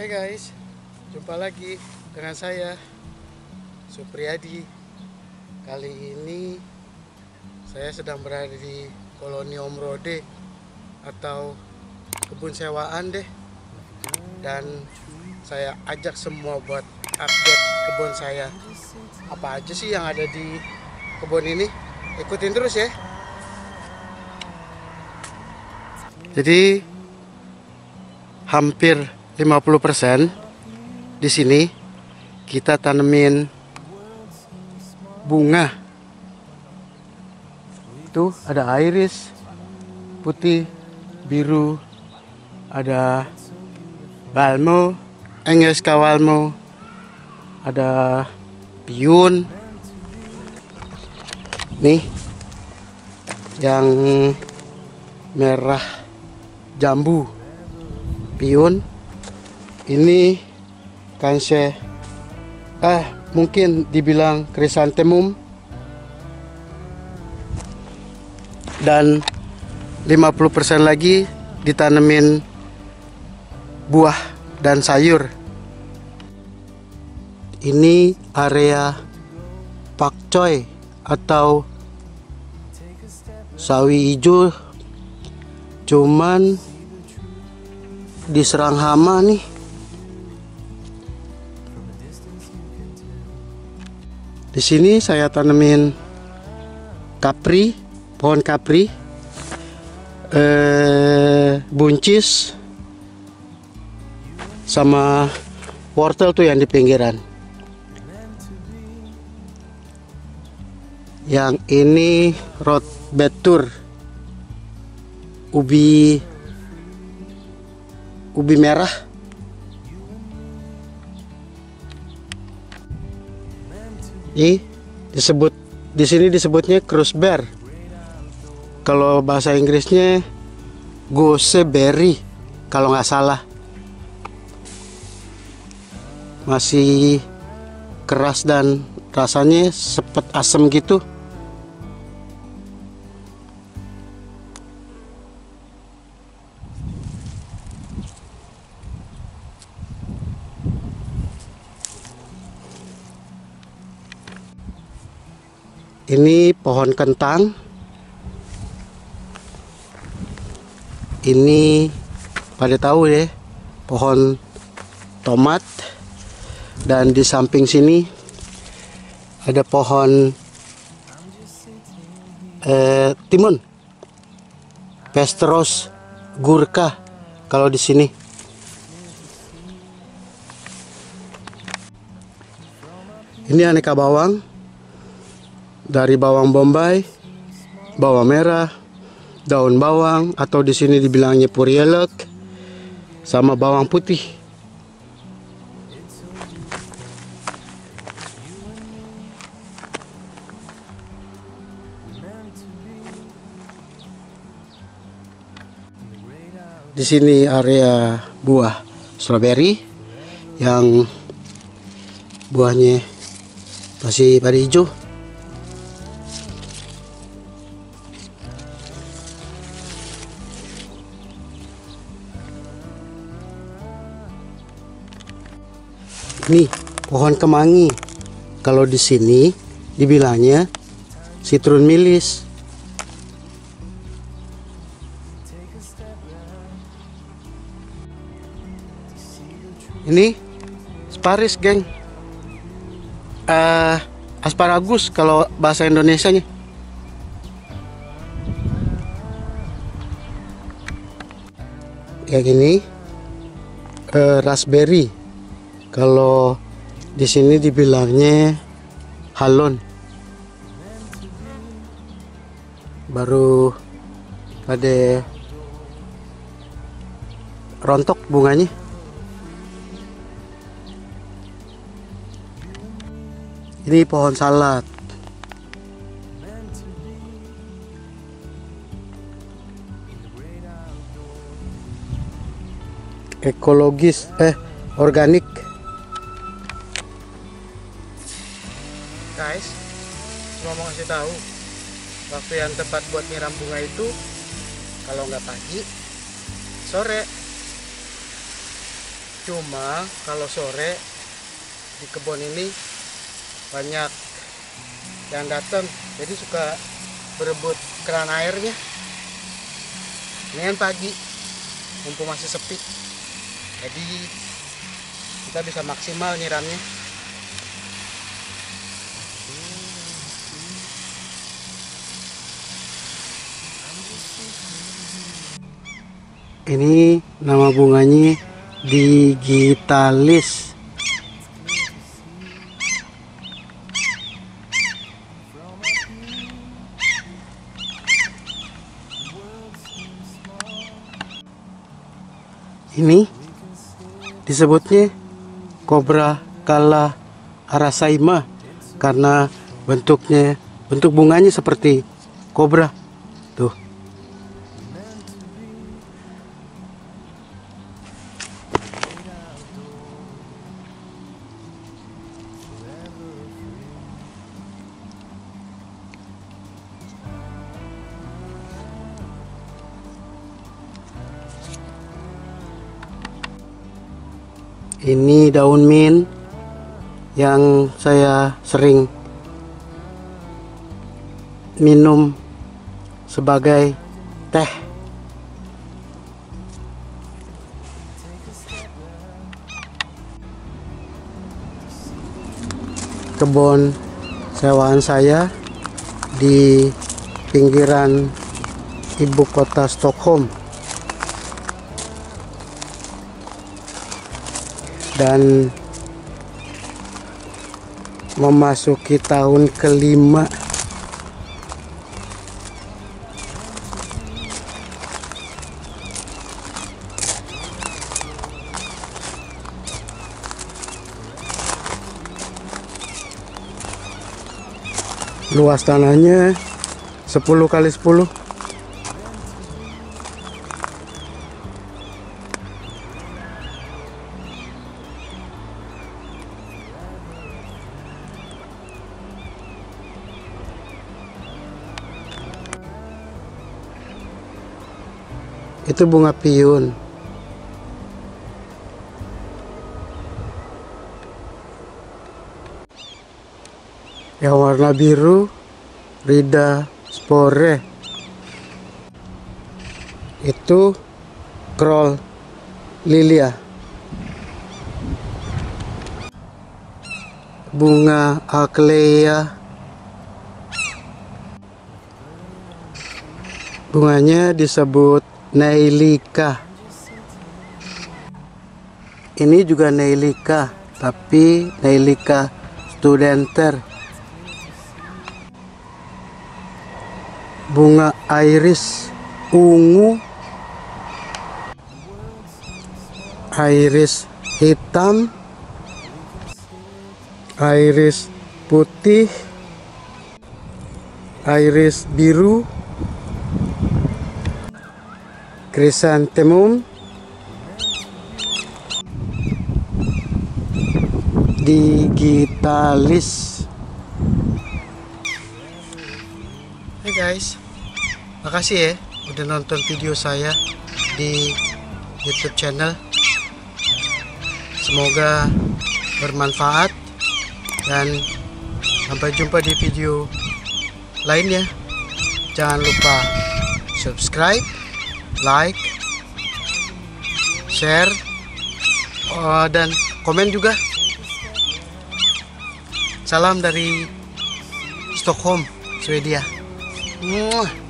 Hai guys, jumpa lagi dengan saya Supriyadi. Kali ini saya sedang berada di koloni Om Rode atau kebun sewaan deh. Dan saya ajak semua buat update kebun saya. Apa aja sih yang ada di kebun ini? Ikutin terus ya. Jadi hampir 50% di sini kita tanemin bunga. Itu ada iris putih, biru, ada balmo, enges kawalmo, ada piun. Nih yang merah jambu piun ini kanse eh mungkin dibilang chrysanthemum. Dan 50% lagi ditanemin buah dan sayur. Ini area pakcoy atau sawi hijau. Cuman diserang hama nih. Di sini saya tanemin kapri, pohon kapri, eh, buncis, sama wortel tuh yang di pinggiran. Yang ini rot betur, ubi ubi merah ini disebut di sini disebutnya crossbear kalau bahasa Inggrisnya gooseberry kalau nggak salah. Masih keras dan rasanya sepet asam gitu ini pohon kentang. Ini pada tahu ya pohon tomat. Dan di samping sini ada pohon eh, timun. Pestros gurka kalau di sini. Ini aneka bawang dari bawang bombay, bawang merah, daun bawang atau di sini dibilangnya purielek sama bawang putih. Di sini area buah strawberry yang buahnya masih pada hijau. Nih, pohon kemangi. Kalau di sini dibilangnya citrun milis. Ini sparis, geng. Uh, asparagus kalau bahasa Indonesia-nya. Yang ini uh, raspberry kalau di sini dibilangnya halon. Baru ada rontok bunganya. Ini pohon salad. Ekologis eh organik tahu waktu yang tepat buat nyiram bunga itu kalau nggak pagi sore. Cuma kalau sore di kebun ini banyak yang datang. Jadi suka berebut keran airnya. Ini kan pagi mumpung masih sepi. Jadi kita bisa maksimal nyiramnya ini nama bunganya digitalis. Ini disebutnya kobra kala arasaima karena bentuknya bentuk bunganya seperti kobra ini daun mint yang saya sering minum sebagai teh. Kebun sewaan saya di pinggiran ibu kota Stockholm dan memasuki tahun kelima. Luas tanahnya 10 kali 10 itu bunga piyun. Yang warna biru rida spore. Itu kroll lilia. Bunga aklea. Bunganya disebut Neilika. Ini juga Neilika, tapi Neilika studenter. Bunga iris ungu. Iris hitam. Iris putih. Iris biru chrysanthemum digitalis Hai guys makasih ya udah nonton video saya di YouTube channel. Semoga bermanfaat dan sampai jumpa di video lainnya. Jangan lupa subscribe like, share, uh, dan komen juga. Salam dari Stockholm, Swedia. Mwah.